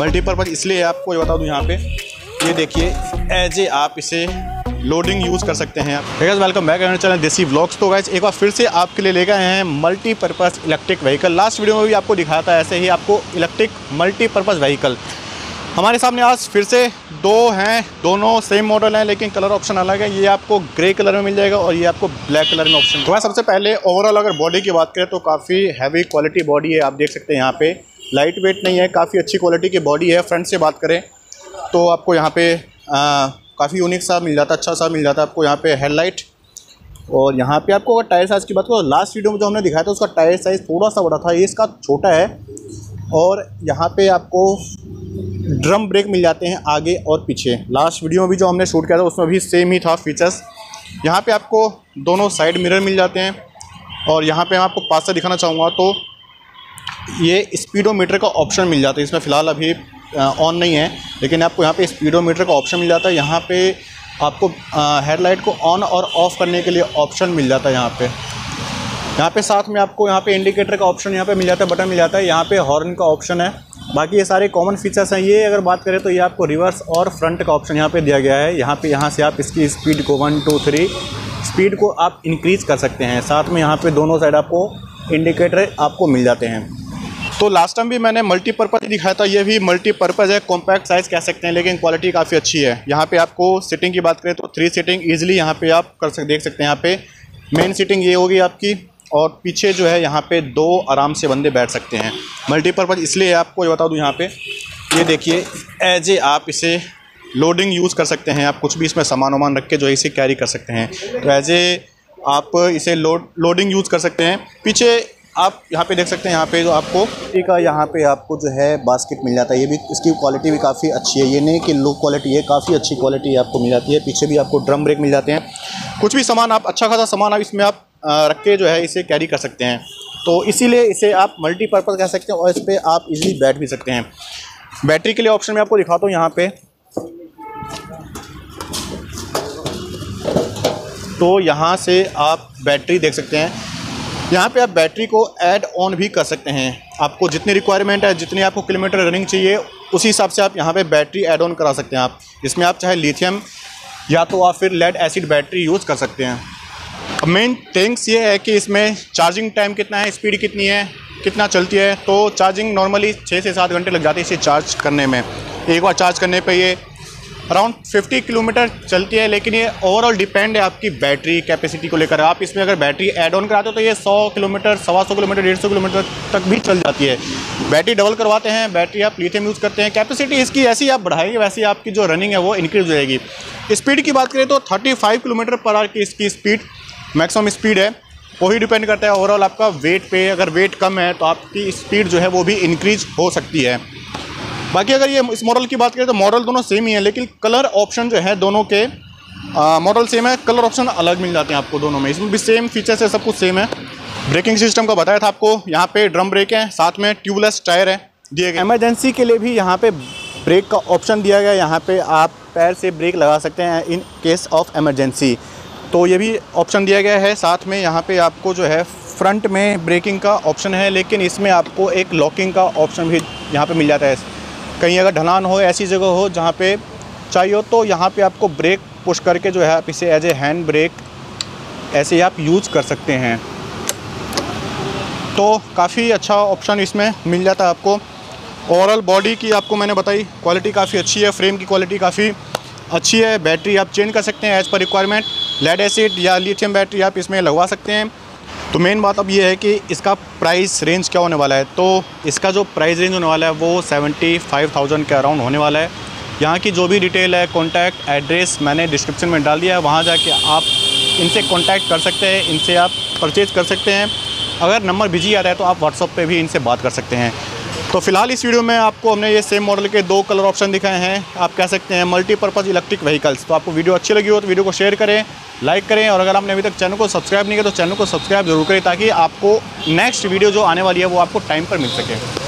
Multipurpose इसलिए आपको ये बता दूँ यहाँ पे। ये देखिए एज ए आप इसे लोडिंग यूज़ कर सकते हैं आप। Welcome back channel Desi vlogs तो गाइज़ एक बार फिर से आपके लिए लेकर आए हैं multipurpose electric vehicle last video में भी आपको दिखाया था ऐसे ही आपको इलेक्ट्रिक मल्टीपर्पज़ व्हीकल हमारे सामने आज फिर से दो हैं, दोनों सेम मॉडल हैं, लेकिन कलर ऑप्शन अलग है। ये आपको ग्रे कलर में मिल जाएगा और ये आपको ब्लैक कलर में ऑप्शन तो सबसे पहले ओवरऑल अगर बॉडी की बात करें तो काफ़ी हैवी क्वालिटी बॉडी है, आप देख सकते हैं यहाँ पे। लाइट वेट नहीं है, काफ़ी अच्छी क्वालिटी की बॉडी है। फ्रंट से बात करें तो आपको यहाँ पे काफ़ी यूनिक सा मिल जाता अच्छा सा मिल जाता आपको यहाँ पे हेडलाइट और यहाँ पे आपको अगर टायर साइज़ की बात करो लास्ट वीडियो में जो हमने दिखाया था, उसका टायर साइज़ थोड़ा सा बड़ा था, ये इसका छोटा है। और यहाँ पे आपको ड्रम ब्रेक मिल जाते हैं आगे और पीछे। लास्ट वीडियो में भी जो हमने शूट किया था, उसमें भी सेम ही था फीचर्स यहाँ पे आपको दोनों साइड मिरर मिल जाते हैं। और यहाँ पे मैं आपको पास से दिखाना चाहूँगा तो ये स्पीडोमीटर का ऑप्शन मिल जाता है, इसमें फ़िलहाल अभी ऑन नहीं है, लेकिन आपको यहाँ पे स्पीडोमीटर का ऑप्शन मिल जाता है, यहाँ पे आपको हेडलाइट को ऑन और ऑफ़ करने के लिए ऑप्शन मिल जाता है यहाँ पे। यहाँ पे साथ में आपको यहाँ पे इंडिकेटर का ऑप्शन यहाँ पे मिल जाता है बटन मिल जाता है, यहाँ पे हॉर्न का ऑप्शन है। बाकी ये सारे कॉमन फीचर्स हैं, ये अगर बात करें तो ये आपको रिवर्स और फ्रंट का ऑप्शन यहाँ पे दिया गया है। यहाँ पे, यहाँ से आप इसकी स्पीड को वन टू थ्री स्पीड को आप इंक्रीज़ कर सकते हैं। साथ में यहाँ पे दोनों साइड आपको इंडिकेटर आपको मिल जाते हैं। तो लास्ट टाइम भी मैंने मल्टीपर्पज़ दिखाया था, ये भी मल्टीपर्पज़ है कॉम्पैक्ट साइज़ कह सकते हैं, लेकिन क्वालिटी काफ़ी अच्छी है। यहाँ पे आपको सीटिंग की बात करें तो थ्री सीटिंग ईजिली यहाँ पे आप कर सकते देख सकते हैं यहाँ पे। मेन सीटिंग ये होगी आपकी, और पीछे जो है यहाँ पे दो आराम से बंदे बैठ सकते हैं। मल्टीपर्पज़ इसलिए आपको ये बता दूँ यहाँ पर ये देखिए एज ए आप इसे लोडिंग यूज़ कर सकते हैं, आप कुछ भी इसमें सामान वामान रख के जो है इसे कैरी कर सकते हैं। तो एज ए आप इसे लोड लोडिंग यूज़ कर सकते हैं। पीछे आप यहाँ पे देख सकते हैं, यहाँ पे जो आपको का यहाँ पे आपको जो है बास्केट मिल जाता है। ये भी, इसकी क्वालिटी भी काफ़ी अच्छी है। ये नहीं कि लो क्वालिटी है, काफ़ी अच्छी क्वालिटी आपको मिल जाती है। पीछे भी आपको ड्रम ब्रेक मिल जाते हैं। कुछ भी सामान आप अच्छा खासा सामान आप इसमें आप रख के जो है इसे कैरी कर सकते हैं। तो इसीलिए इसे आप मल्टीपर्पज़ कह सकते हैं और इस पर आप इजीली बैठ भी सकते हैं। बैटरी के लिए ऑप्शन मैं आपको दिखाता हूँ यहाँ पे। तो यहाँ से आप बैटरी देख सकते हैं। यहाँ पे आप बैटरी को ऐड ऑन भी कर सकते हैं। आपको जितनी रिक्वायरमेंट है, जितनी आपको किलोमीटर रनिंग चाहिए, उसी हिसाब से आप यहाँ पे बैटरी ऐड ऑन करा सकते हैं आप। इसमें आप चाहे लिथियम या तो आप फिर लेड एसिड बैटरी यूज़ कर सकते हैं। मेन थिंग्स ये है कि इसमें चार्जिंग टाइम कितना है स्पीड कितनी है, कितना चलती है तो चार्जिंग नॉर्मली छः से सात घंटे लग जाते हैं इसे चार्ज करने में। एक बार चार्ज करने पर ये अराउंड 50 किलोमीटर चलती है, लेकिन ये ओवरऑल डिपेंड है आपकी बैटरी कैपेसिटी को लेकर। आप इसमें अगर बैटरी ऐड ऑन कराते हो तो ये 100 किलोमीटर, सवा सौ किलोमीटर, डेढ़ सौ किलोमीटर तक भी चल जाती है। बैटरी डबल करवाते हैं बैटरी आप लिथियम यूज़ करते हैं। कैपेसिटी इसकी ऐसी आप बढ़ाएँगे, वैसे आपकी जो रनिंग है, वो इंक्रीज हो जाएगी स्पीड की बात करें तो थर्टी किलोमीटर पर आवर की इसकी स्पीड मैक्सिमम स्पीड है। वही डिपेंड करता है ओवरऑल आपका वेट पे। अगर वेट कम है तो आपकी स्पीड जो है, वो भी इंक्रीज हो सकती है। बाकी अगर ये इस मॉडल की बात करें तो मॉडल दोनों सेम ही है, लेकिन कलर ऑप्शन जो है दोनों के मॉडल सेम है कलर ऑप्शन अलग मिल जाते हैं आपको दोनों में। इसमें भी सेम फीचर्स है, सब कुछ सेम है। ब्रेकिंग सिस्टम का बताया था आपको, यहाँ पे ड्रम ब्रेक है, साथ में ट्यूबलेस टायर है, दिए गए। एमरजेंसी के लिए भी यहाँ पे ब्रेक का ऑप्शन दिया गया, यहाँ पे आप पैर से ब्रेक लगा सकते हैं इन केस ऑफ़ एमरजेंसी तो ये भी ऑप्शन दिया गया है, साथ में यहाँ पे आपको जो है फ्रंट में ब्रेकिंग का ऑप्शन है, लेकिन इसमें आपको एक लॉकिंग का ऑप्शन भी यहाँ पे मिल जाता है। कहीं अगर ढलान हो, ऐसी जगह हो जहाँ पे चाहिए तो यहाँ पे आपको ब्रेक पुश करके जो है आप इसे एज ए हैंड ब्रेक ऐसे ही आप यूज़ कर सकते हैं। तो काफ़ी अच्छा ऑप्शन इसमें मिल जाता है आपको। ओवरऑल बॉडी की आपको मैंने बताई क्वालिटी काफ़ी अच्छी है फ्रेम की क्वालिटी काफ़ी अच्छी है बैटरी आप चेंज कर सकते हैं as per requirement lead acid या लिथियम बैटरी आप इसमें लगवा सकते हैं। तो मेन बात अब ये है कि इसका प्राइस रेंज क्या होने वाला है? तो इसका जो प्राइस रेंज होने वाला है, वो सेवेंटी फाइव थाउज़ेंड के अराउंड होने वाला है। यहाँ की जो भी डिटेल है कॉन्टैक्ट एड्रेस मैंने डिस्क्रिप्शन में डाल दिया है। वहाँ जाके आप इनसे कॉन्टैक्ट कर सकते हैं, इनसे आप परचेज़ कर सकते हैं। अगर नंबर बिज़ी आता है तो आप व्हाट्सअप पर भी इनसे बात कर सकते हैं। तो फ़िलहाल इस वीडियो में आपको हमने ये सेम मॉडल के दो कलर ऑप्शन दिखाए हैं। आप कह सकते हैं मल्टीपर्पज़ इलेक्ट्रिक व्हीकल्स तो आपको वीडियो अच्छी लगी हो तो वीडियो को शेयर करें लाइक करें और अगर आपने अभी तक चैनल को सब्सक्राइब नहीं किया तो चैनल को सब्सक्राइब ज़रूर करें ताकि आपको नेक्स्ट वीडियो जो आने वाली है वो आपको टाइम पर मिल सके।